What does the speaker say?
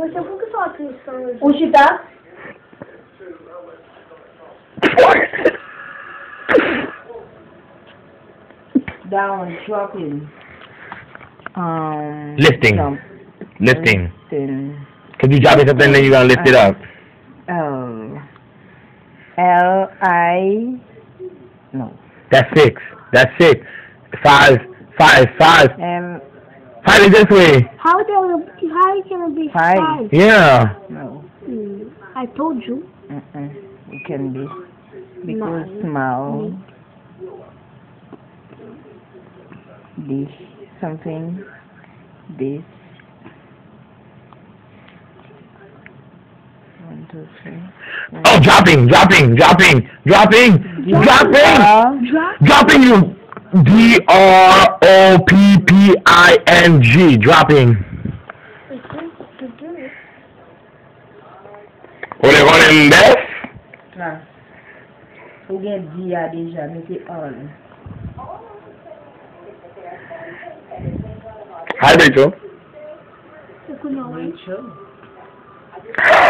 Mwen se pou ki sa Tristan yo. Down, dropping. Um, Lifting. jump, Lifting. lifting. Could you drop it up and then you gotta lift it up? L. L I. No. That's six. That's six. Five. Five. Five. M. Five is this way. How can it, how can it be Five. five? Yeah. No. Mm, I told you. Mm-mm. It can be because Nine. small. This something. This. One, two, three. Oh, dropping, dropping, dropping, dropping, dropping, Drop. dropping you. D R O P D-I-N-G, dropping. O le konen mbef? Ha. O gen di ya deja, me te an. Hi, Rachel. Rachel.